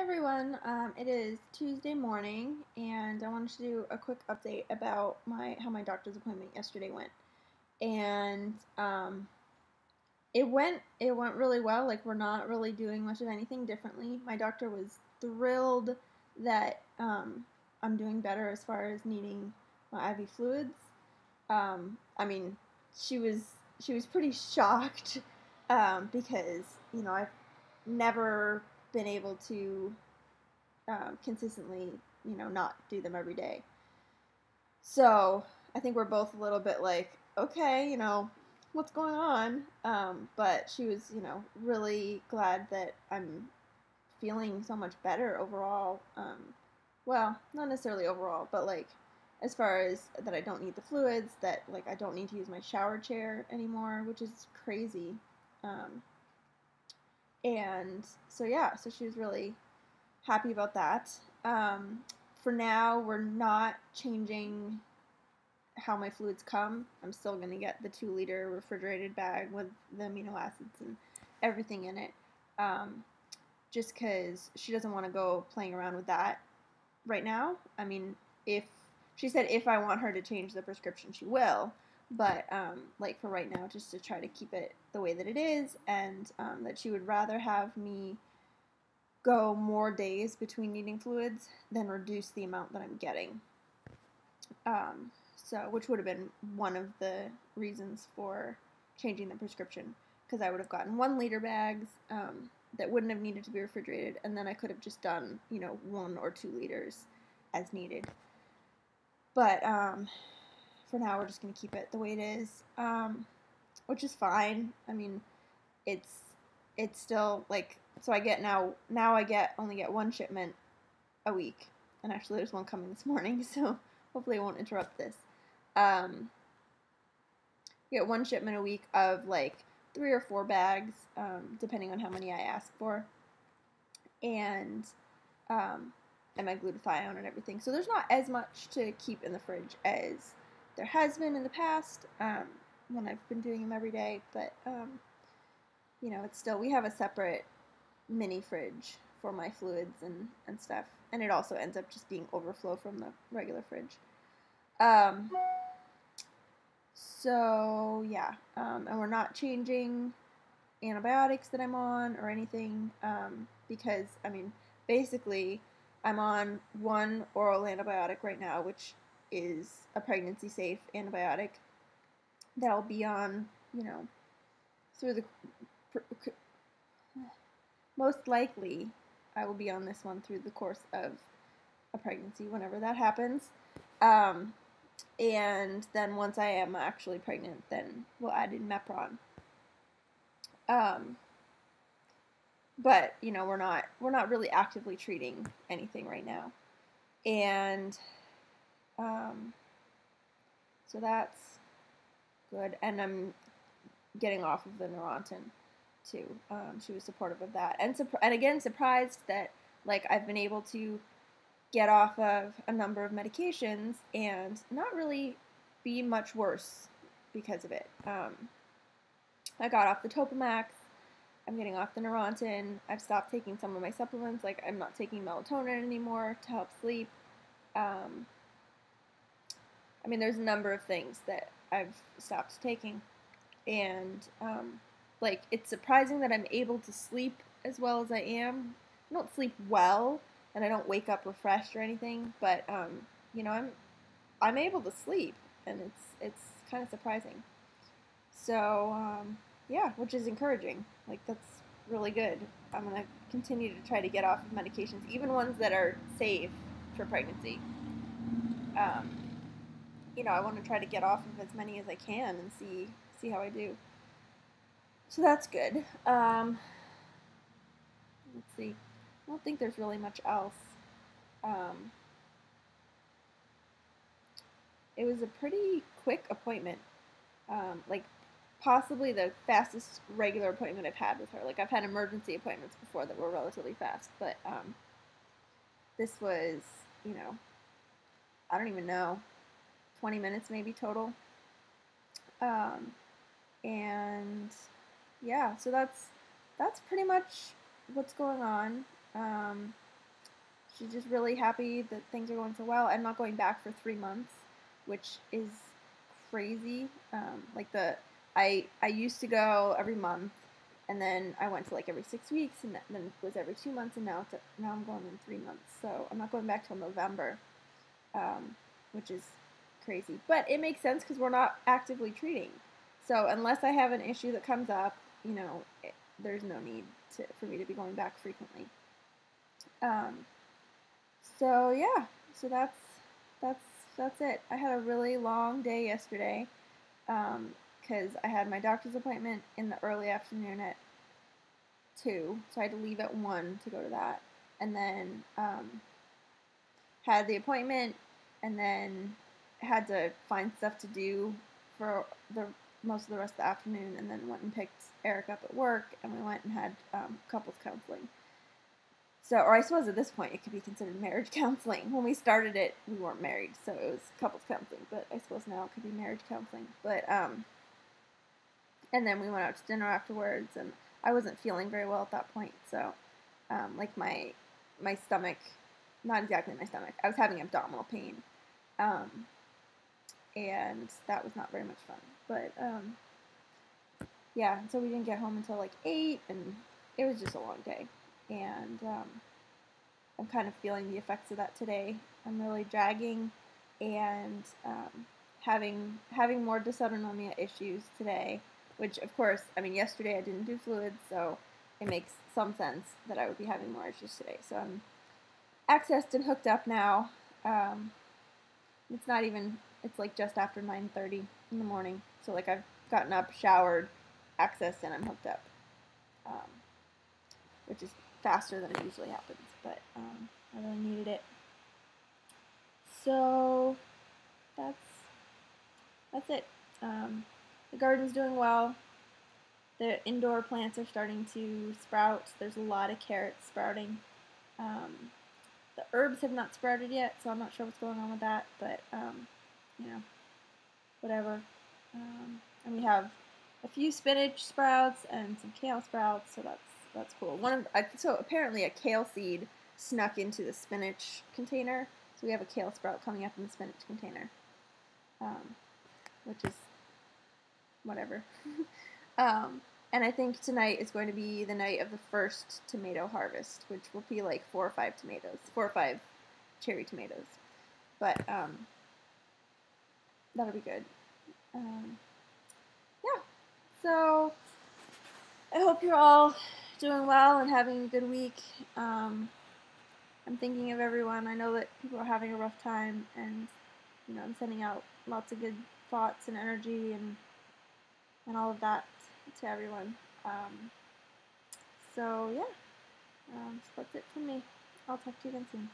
everyone, um, it is Tuesday morning, and I wanted to do a quick update about my how my doctor's appointment yesterday went. And um, it went it went really well. Like we're not really doing much of anything differently. My doctor was thrilled that um, I'm doing better as far as needing my IV fluids. Um, I mean, she was she was pretty shocked um, because you know I've never been able to um, consistently, you know, not do them every day. So I think we're both a little bit like, okay, you know, what's going on? Um, but she was, you know, really glad that I'm feeling so much better overall. Um, well, not necessarily overall, but like as far as that I don't need the fluids, that like I don't need to use my shower chair anymore, which is crazy. Um, and so yeah, so she was really happy about that. Um, for now, we're not changing how my fluids come. I'm still going to get the two liter refrigerated bag with the amino acids and everything in it. Um, just because she doesn't want to go playing around with that right now. I mean, if she said if I want her to change the prescription, she will but um, like for right now, just to try to keep it the way that it is, and um, that she would rather have me go more days between needing fluids than reduce the amount that I'm getting. Um, so, which would have been one of the reasons for changing the prescription, because I would have gotten one liter bags um, that wouldn't have needed to be refrigerated, and then I could have just done, you know, one or two liters as needed. But um, for now, we're just going to keep it the way it is, um, which is fine. I mean, it's it's still like so. I get now now I get only get one shipment a week, and actually there's one coming this morning, so hopefully it won't interrupt this. Um, get one shipment a week of like three or four bags, um, depending on how many I ask for, and um, and my glutathione and everything. So there's not as much to keep in the fridge as there has been in the past um, when I've been doing them every day, but um, you know, it's still we have a separate mini fridge for my fluids and, and stuff, and it also ends up just being overflow from the regular fridge. Um, so yeah, um, and we're not changing antibiotics that I'm on or anything um, because I mean, basically, I'm on one oral antibiotic right now, which is a pregnancy safe antibiotic that I'll be on, you know, through the most likely I will be on this one through the course of a pregnancy whenever that happens. Um, and then once I am actually pregnant, then we'll add in Mepron. Um, but you know we're not we're not really actively treating anything right now, and um, so that's good. And I'm getting off of the Neurontin too. Um, she was supportive of that, and and again surprised that like I've been able to get off of a number of medications and not really be much worse because of it. Um, I got off the Topamax. I'm getting off the Neurontin. I've stopped taking some of my supplements, like I'm not taking melatonin anymore to help sleep. Um, I mean, there's a number of things that I've stopped taking, and um, like it's surprising that I'm able to sleep as well as I am. I don't sleep well, and I don't wake up refreshed or anything, but um, you know, I'm I'm able to sleep, and it's it's kind of surprising. So um, yeah, which is encouraging. Like that's really good. I'm gonna continue to try to get off of medications, even ones that are safe for pregnancy. Um, you know, I want to try to get off of as many as I can and see see how I do. So that's good. Um, let's see. I don't think there's really much else. Um, it was a pretty quick appointment. Um, like possibly the fastest regular appointment I've had with her. Like I've had emergency appointments before that were relatively fast, but um, this was, you know, I don't even know, 20 minutes maybe total. Um, and yeah, so that's that's pretty much what's going on. Um, she's just really happy that things are going so well. I'm not going back for three months, which is crazy. Um, like the I I used to go every month, and then I went to like every six weeks, and then it was every two months, and now to, now I'm going in three months. So I'm not going back till November, um, which is crazy. But it makes sense because we're not actively treating. So unless I have an issue that comes up, you know, it, there's no need to, for me to be going back frequently. Um, so yeah, so that's that's that's it. I had a really long day yesterday because um, I had my doctor's appointment in the early afternoon at two, so I had to leave at one to go to that, and then um, had the appointment, and then had to find stuff to do for the most of the rest of the afternoon, and then went and picked Eric up at work, and we went and had um, couples counseling. So, or I suppose at this point it could be considered marriage counseling. When we started it, we weren't married, so it was couples counseling. But I suppose now it could be marriage counseling. But um, and then we went out to dinner afterwards, and I wasn't feeling very well at that point. So, um, like my my stomach, not exactly my stomach. I was having abdominal pain, um, and that was not very much fun. But um, yeah, so we didn't get home until like eight, and it was just a long day. And um, I'm kind of feeling the effects of that today. I'm really dragging and um, having having more dysautonomia issues today. Which, of course, I mean, yesterday I didn't do fluids, so it makes some sense that I would be having more issues today. So I'm accessed and hooked up now. Um, it's not even. It's like just after 9:30 in the morning. So like I've gotten up, showered, accessed, and I'm hooked up, um, which is faster than it usually happens. But um, I really needed it. So that's that's it. Um, the garden's doing well. The indoor plants are starting to sprout. There's a lot of carrots sprouting. Um, the herbs have not sprouted yet, so I'm not sure what's going on with that. But um, you know, whatever. Um, and we have a few spinach sprouts and some kale sprouts, so that's that's cool. One of so apparently a kale seed snuck into the spinach container, so we have a kale sprout coming up in the spinach container, um, which is whatever. um, and I think tonight is going to be the night of the first tomato harvest, which will be like four or five tomatoes, four or five cherry tomatoes. But um, that'll be good. Um, yeah. So I hope you're all doing well and having a good week. Um, I'm thinking of everyone. I know that people are having a rough time, and you know, I'm sending out lots of good thoughts and energy and and all of that to everyone. Um, so yeah, um, so that's it from me. I'll talk to you again soon.